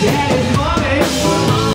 Yeah.